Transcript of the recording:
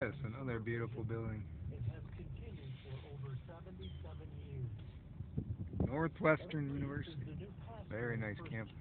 Yes, another beautiful building. It has continued for over 77 years. Northwestern University. Very nice campus.